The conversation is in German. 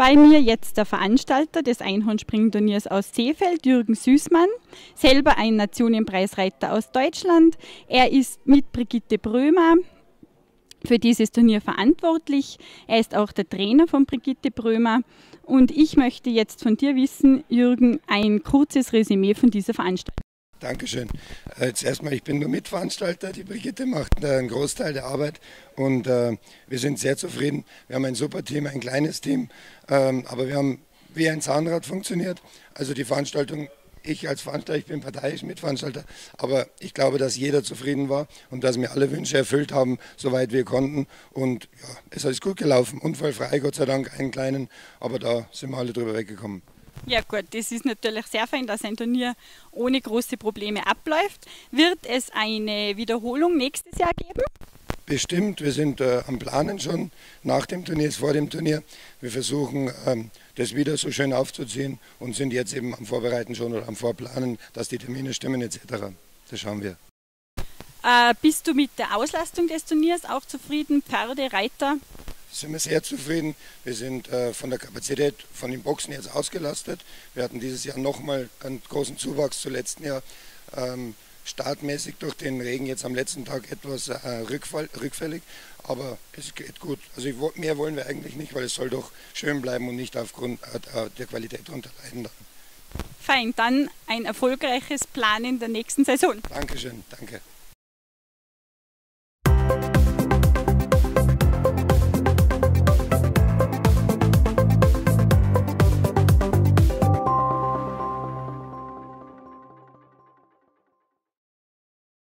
Bei mir jetzt der Veranstalter des Einhornspringturniers aus Seefeld, Jürgen Süßmann, selber ein Nationenpreisreiter aus Deutschland. Er ist mit Brigitte Brömer für dieses Turnier verantwortlich. Er ist auch der Trainer von Brigitte Brömer. Und ich möchte jetzt von dir wissen, Jürgen, ein kurzes Resümee von dieser Veranstaltung. Dankeschön. Äh, jetzt erstmal, ich bin nur Mitveranstalter. Die Brigitte macht äh, einen Großteil der Arbeit und äh, wir sind sehr zufrieden. Wir haben ein super Team, ein kleines Team, ähm, aber wir haben wie ein Zahnrad funktioniert. Also die Veranstaltung, ich als Veranstalter, ich bin parteiisch Mitveranstalter, aber ich glaube, dass jeder zufrieden war und dass wir alle Wünsche erfüllt haben, soweit wir konnten. Und ja, es ist gut gelaufen, unfallfrei, Gott sei Dank, einen kleinen, aber da sind wir alle drüber weggekommen. Ja gut, das ist natürlich sehr fein, dass ein Turnier ohne große Probleme abläuft. Wird es eine Wiederholung nächstes Jahr geben? Bestimmt, wir sind äh, am Planen schon nach dem Turnier, vor dem Turnier. Wir versuchen, ähm, das wieder so schön aufzuziehen und sind jetzt eben am Vorbereiten schon oder am Vorplanen, dass die Termine stimmen etc. Das schauen wir. Äh, bist du mit der Auslastung des Turniers auch zufrieden? Pferde, Reiter? Sind wir sehr zufrieden. Wir sind äh, von der Kapazität von den Boxen jetzt ausgelastet. Wir hatten dieses Jahr nochmal einen großen Zuwachs zu letzten Jahr. Ähm, startmäßig durch den Regen jetzt am letzten Tag etwas äh, rückfall, rückfällig, aber es geht gut. Also ich, mehr wollen wir eigentlich nicht, weil es soll doch schön bleiben und nicht aufgrund äh, der Qualität darunter leiden. Fein, dann ein erfolgreiches Plan in der nächsten Saison. Dankeschön, danke.